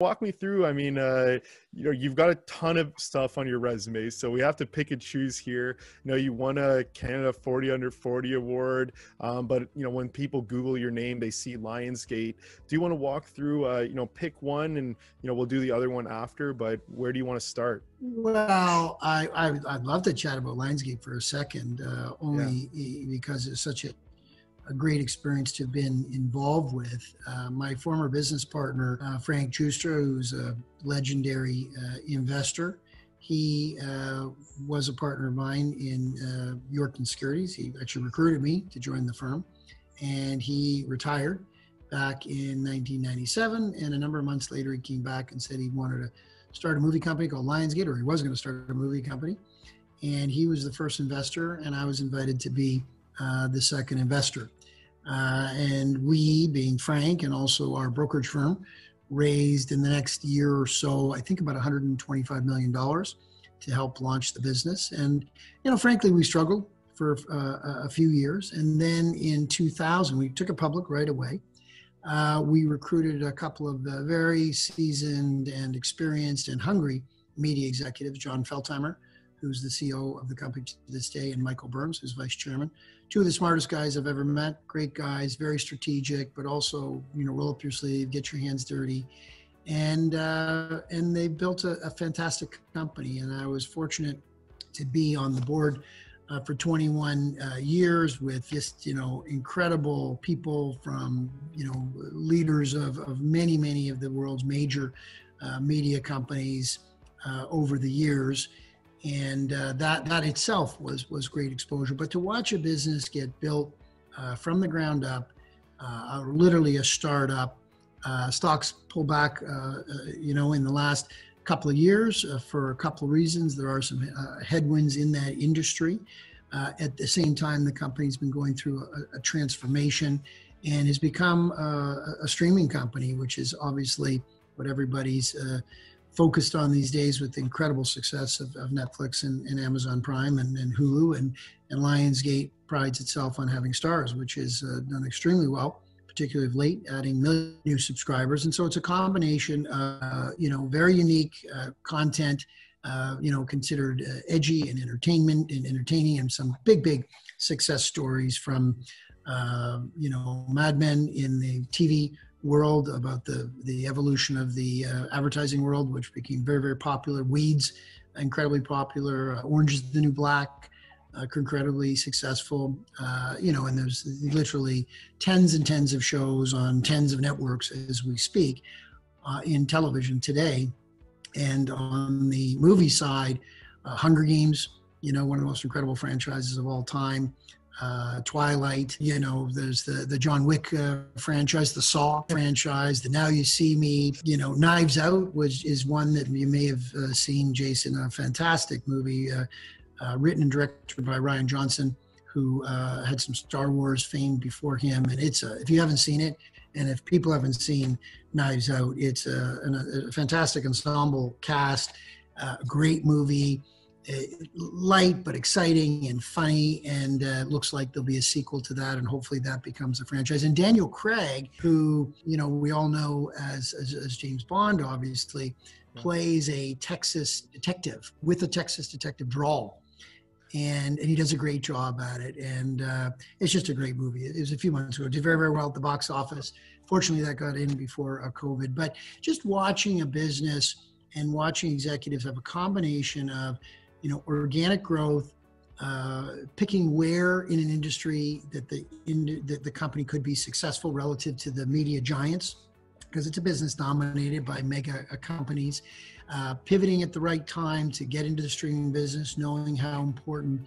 walk me through i mean uh, you know you've got a ton of stuff on your resume so we have to pick and choose here. You know you won a canada 40 under 40 award um, but you know when people google your name they see lionsgate. Do you want to walk through uh, you know pick one and you know we'll do the other one after but where do you want to start? Well i, I would love to chat about lionsgate for a second uh, only yeah. because it's such a a great experience to have been involved with. Uh, my former business partner, uh, Frank Giustra, who's a legendary uh, investor, he uh, was a partner of mine in uh, Yorkton Securities. He actually recruited me to join the firm, and he retired back in 1997. And a number of months later, he came back and said he wanted to start a movie company called Lionsgate, or he was going to start a movie company. And he was the first investor, and I was invited to be uh, the second investor. Uh, and we, being Frank and also our brokerage firm, raised in the next year or so, I think about $125 million to help launch the business. And, you know, frankly, we struggled for uh, a few years. And then in 2000, we took it public right away. Uh, we recruited a couple of uh, very seasoned and experienced and hungry media executives, Jon Feltheimer, who's the CEO of the company to this day, and Michael Burns, who's vice chairman. Two of the smartest guys I've ever met. Great guys, very strategic, but also you know roll up your sleeve, get your hands dirty, and uh, and they built a, a, fantastic company. And I was fortunate to be on the board uh, for 21 uh, years with just you know incredible people from you know leaders of, of many many of the world's major uh, media companies uh, over the years and uh, that that itself was was great exposure. But to watch a business get built uh, from the ground up, uh, literally a startup, uh, stocks pull back, uh, uh, you know, in the last couple of years for a couple of reasons. There are some headwinds in that industry. at the same time, the company's been going through a, a transformation and has become a, a, streaming company, which is obviously what everybody's focused on these days with the incredible success of, of Netflix and, and, Amazon Prime and, and, Hulu and, and Lionsgate prides itself on having Starz, which has uh, done extremely well, particularly of late, adding million new subscribers. And so it's a combination, of, uh, you know, very unique uh, content, uh, you know, considered uh, edgy and entertainment and entertaining, and some big, big success stories from, uh, you know, Mad Men in the TV world, about the the evolution of the uh, advertising world, which became very very popular. Weeds, incredibly popular. Uh, Orange is the New Black, uh, incredibly successful. Uh, you know, and there's literally tens and tens of shows on tens of networks as we speak uh, in television today. And on the movie side, uh, Hunger Games, you know, one of the most incredible franchises of all time uh, Twilight, you know, there's the, the John Wick uh, franchise, the Saw franchise, the Now You See Me, you know, Knives Out, which is one that you may have uh, seen, Jason, a fantastic movie uh, uh, written and directed by Rian Johnson, who uh, had some Star Wars fame before him. And it's, a, if you haven't seen it, and if people haven't seen Knives Out, it's a, a, a fantastic ensemble cast, great movie light but exciting and funny and uh, looks like there'll be a sequel to that and hopefully that becomes a franchise. And daniel craig who you know we all know as, as, as james bond obviously plays a texas detective with a texas detective drawl. And, and he does a great job at it and uh, it's just a great movie. It was a few months ago. It did very very well at the box office. Fortunately that got in before uh, covid. But just watching a business and watching executives have a combination of you know, organic growth, uh, picking where in an industry that the in, that the company could be successful relative to the media giants, because it's a business dominated by mega uh, companies. Uh, pivoting at the right time to get into the streaming business, knowing how important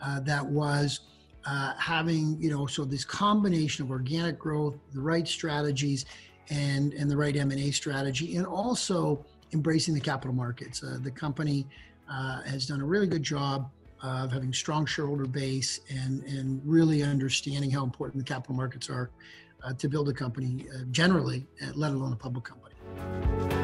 uh, that was. Uh, having you know so this combination of organic growth the right strategies and and the right m&a strategy and also embracing the capital markets uh, the company uh, has done a really good job of having strong shareholder base and, and really understanding how important the capital markets are uh, to build a company uh, generally, uh, let alone a public company.